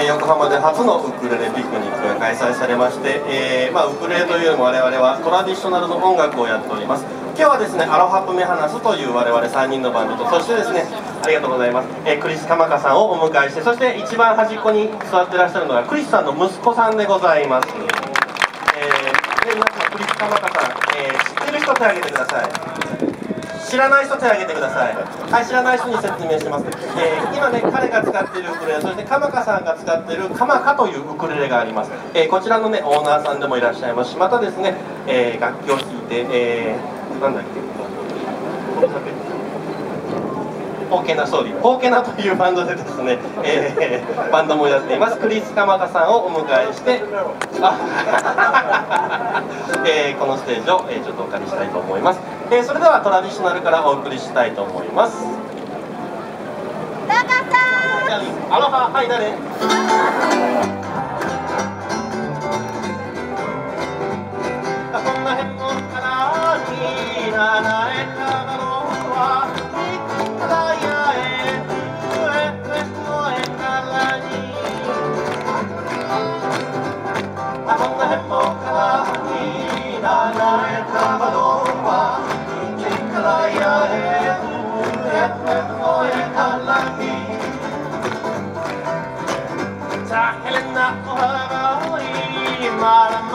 え、横浜で初のウクレレピクニックが開催されまして、え、まあ、ウクレレというよりも我々はトラディショナルの音楽をやっております。今日はですねアロハプメハナスという我々3人のバンドとそしてですねありがとうございます、え、クリス・カマカさんをお迎えしてそして一番端っこに座ってらっしゃるのがクリスさんの息子さんでございます、えー、で皆さんクリス・カマカさん、えー、知ってる人手を挙げてください。知らない人手を挙げてください。はい知らない人に説明します、えー、今ね彼が使っているウクレレそしてカマカさんが使っているカマカというウクレレがあります、えー、こちらのねオーナーさんでもいらっしゃいます。しまたですね、えー、楽器を弾いて、えー、なんだっけ？オーケーな総理オーケーなというバンドでですね、えー、バンドもやっています。クリス・カマカさんをお迎えしてあ、えー、このステージを、えー、ちょっとお借りしたいと思います、えー、それではトラディショナルからお送りしたいと思います。タカさん。アロハはい誰？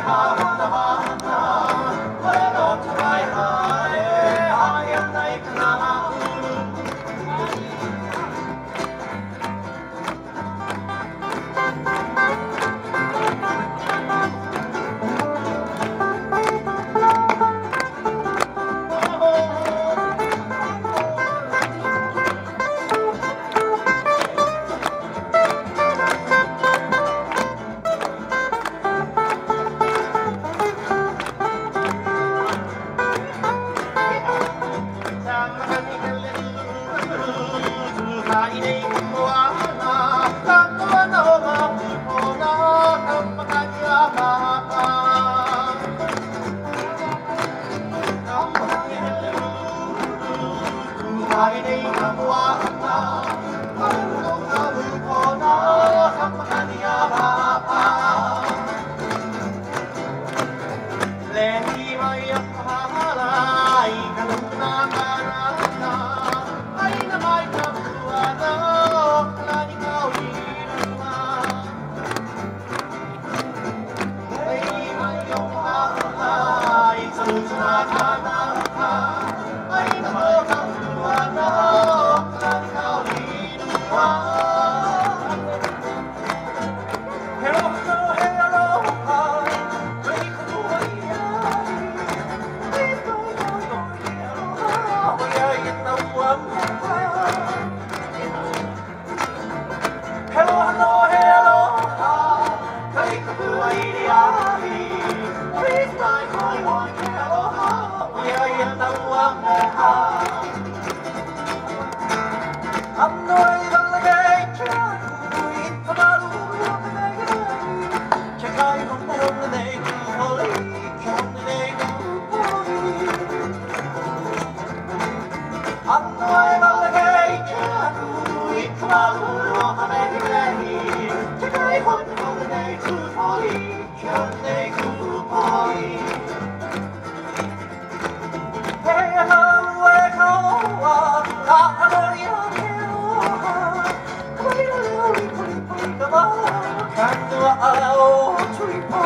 ha ha. Hari ini kamu akan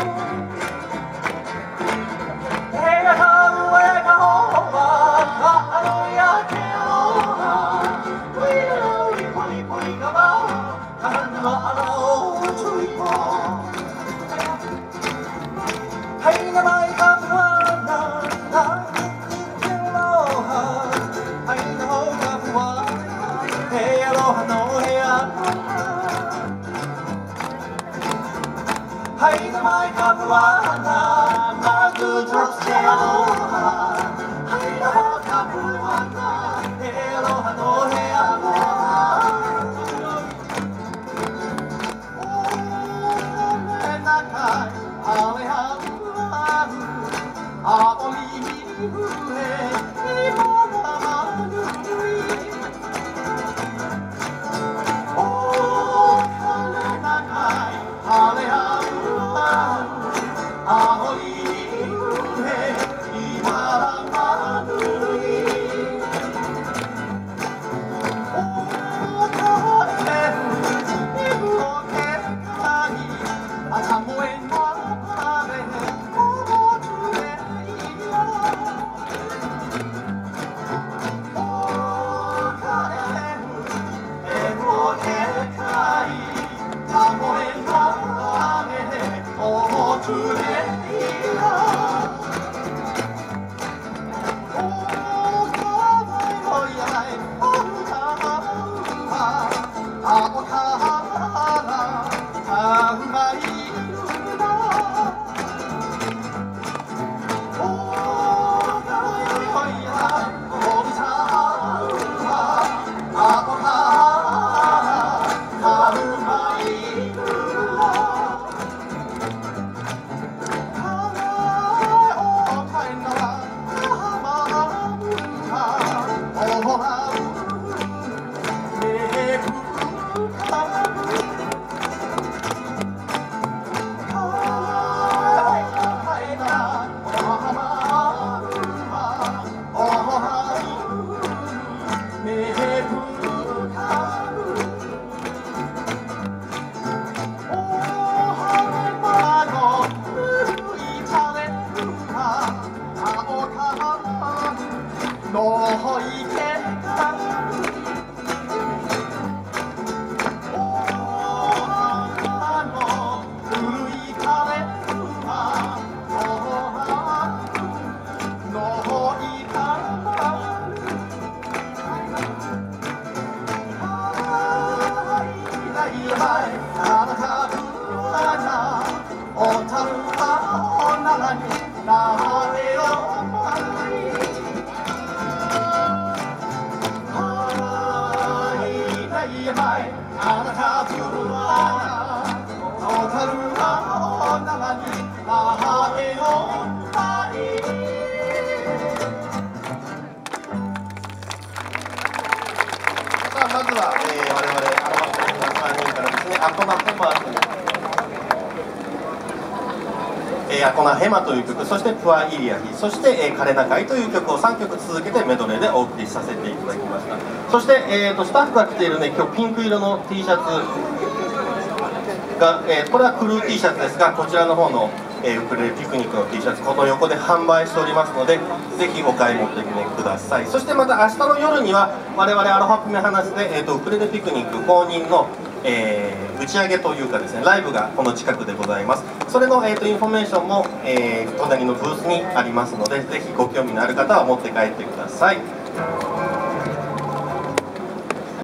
Thank you. 와. a o ka hana a humai アコナヘマという曲そしてプアイリアヒそして、えー、カレナカイという曲を3曲続けてメドレーでお送りさせていただきました。そして、えーと、スタッフが着ているね今日ピンク色の T シャツが、えー、これはクルー T シャツですがこちらの方の、えー、ウクレレピクニックの T シャツこの横で販売しておりますのでぜひお買い求めください。そしてまた明日の夜には我々アロハプメハナで、えーと、ウクレレピクニック公認のえー、打ち上げというかですねライブがこの近くでございます。それの、えーと、インフォメーションも、えー、隣のブースにありますのでぜひご興味のある方は持って帰ってください。